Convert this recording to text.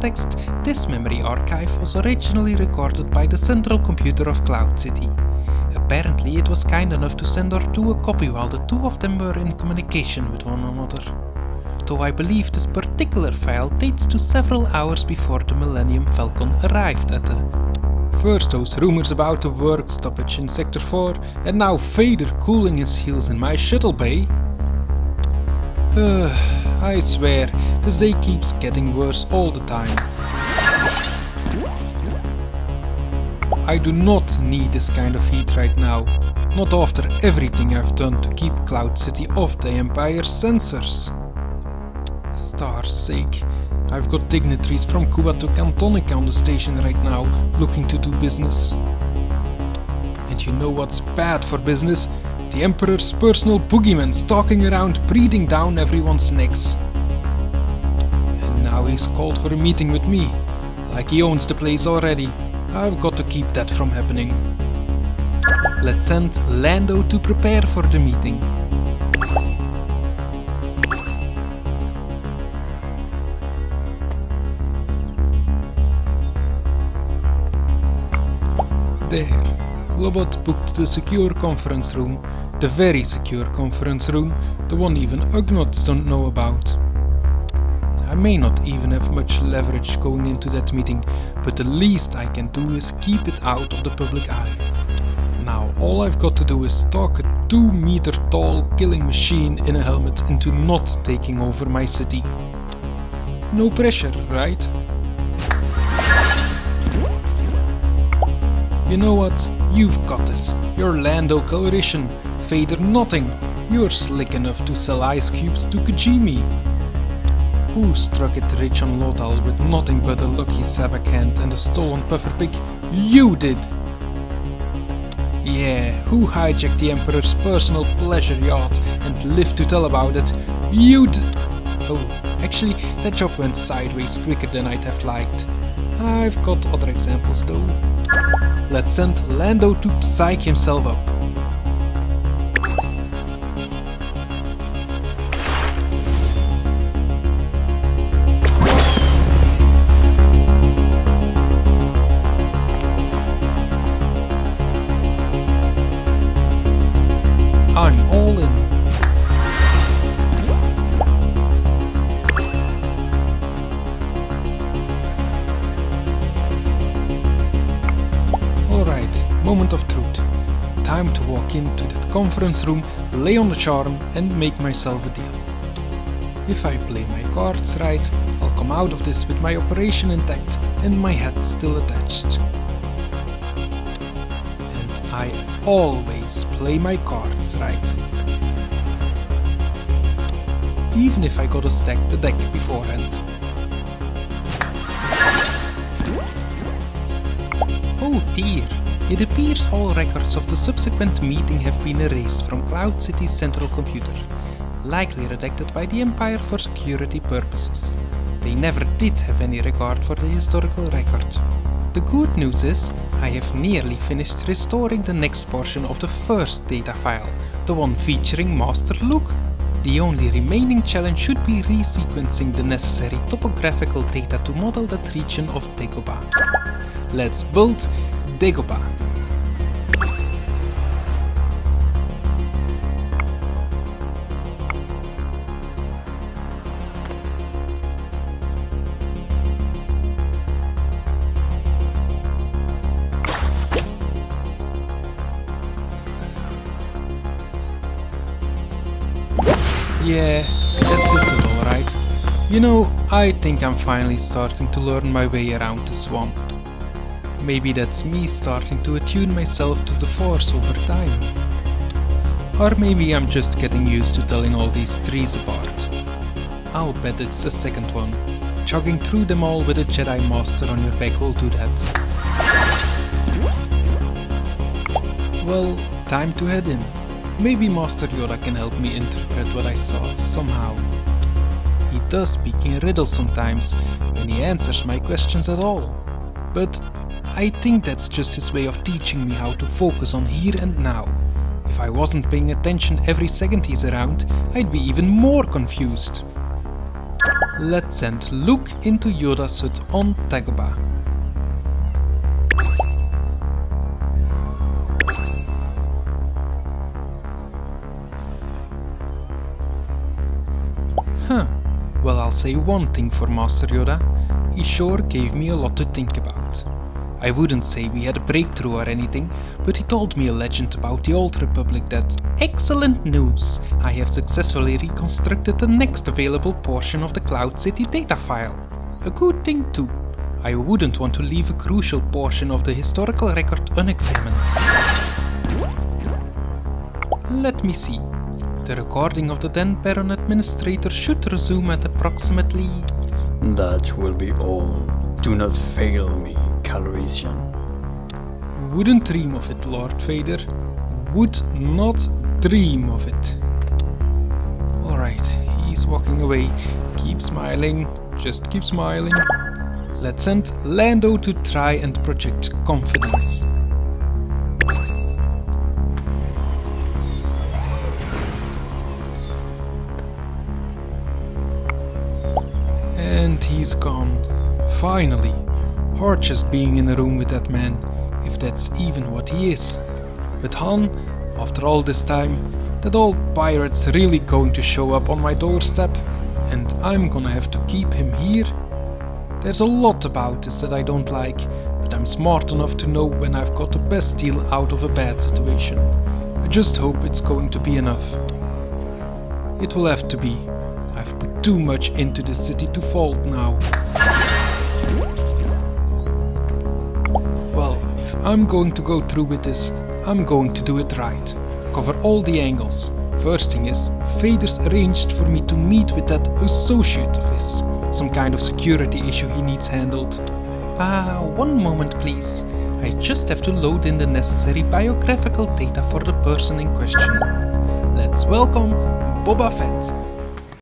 context, this memory archive was originally recorded by the central computer of Cloud City. Apparently it was kind enough to send Artoo a copy while the two of them were in communication with one another. Though I believe this particular file dates to several hours before the Millennium Falcon arrived at the First those rumors about the work stoppage in Sector 4, and now Vader cooling his heels in my shuttle bay. I swear, this day keeps getting worse all the time. I do not need this kind of heat right now, not after everything I've done to keep Cloud City off the Empire's sensors. Star's sake, I've got dignitaries from Cuba to Cantonica on the station right now, looking to do business. And you know what's bad for business? The Emperor's personal boogeyman stalking around breathing down everyone's necks. And now he's called for a meeting with me, like he owns the place already. I've got to keep that from happening. Let's send Lando to prepare for the meeting. There, Lobot booked the secure conference room, the very secure conference room, the one even Ugnaughts don't know about. I may not even have much leverage going into that meeting, but the least I can do is keep it out of the public eye. Now all I've got to do is talk a 2 meter tall killing machine in a helmet into not taking over my city. No pressure, right? You know what? You've got this. You're Lando Calrissian. Vader nothing. You're slick enough to sell ice cubes to Kijimi. Who struck it rich on Lothal with nothing but a lucky sabacc hand and a stolen puffer pig? You did! Yeah, who hijacked the Emperor's personal pleasure yacht and lived to tell about it? You d- Oh, actually, that job went sideways quicker than I'd have liked. I've got other examples though. Let's send Lando to psych himself up. Moment of truth. Time to walk into that conference room, lay on the charm and make myself a deal. If I play my cards right, I'll come out of this with my operation intact and my head still attached. And I always play my cards right. Even if I gotta stack the deck beforehand. Oh dear, it appears all records of the subsequent meeting have been erased from Cloud City's central computer, likely redacted by the Empire for security purposes. They never did have any regard for the historical record. The good news is, I have nearly finished restoring the next portion of the first data file, the one featuring Master Luke. The only remaining challenge should be resequencing the necessary topographical data to model that region of Dagobah. Let's build Dagobah. Yeah, that's just alright. You know, I think I'm finally starting to learn my way around the swamp. Maybe that's me starting to attune myself to the force over time. Or maybe I'm just getting used to telling all these trees apart. I'll bet it's the second one. Jogging through them all with a Jedi Master on your back will do that. Well, time to head in. Maybe Master Yoda can help me interpret what I saw, somehow. He does speak in riddles sometimes, when he answers my questions at all. But I think that's just his way of teaching me how to focus on here and now. If I wasn't paying attention every second he's around, I'd be even more confused. Let's send Luke into Yoda's hut on Dagobah. Huh. Well, I'll say one thing for Master Yoda. He sure gave me a lot to think about. I wouldn't say we had a breakthrough or anything, but he told me a legend about the Old Republic that Excellent news! I have successfully reconstructed the next available portion of the Cloud City data file. A good thing too. I wouldn't want to leave a crucial portion of the historical record unexamined. Let me see. The recording of the then Baron Administrator should resume at approximately... That will be all. Do not fail me, Wouldn't dream of it, Lord Vader. Would not dream of it. Alright, he's walking away. Keep smiling. Just keep smiling. Let's send Lando to try and project confidence. And he's gone. Finally. Hard just being in a room with that man, if that's even what he is. But Han, after all this time, that old pirate's really going to show up on my doorstep, and I'm gonna have to keep him here? There's a lot about this that I don't like, but I'm smart enough to know when I've got the best deal out of a bad situation. I just hope it's going to be enough. It will have to be. I've put too much into this city to fault now. I'm going to go through with this, I'm going to do it right. Cover all the angles. First thing is, Vader's arranged for me to meet with that associate of his. Some kind of security issue he needs handled. Ah, one moment please. I just have to load in the necessary biographical data for the person in question. Let's welcome Boba Fett.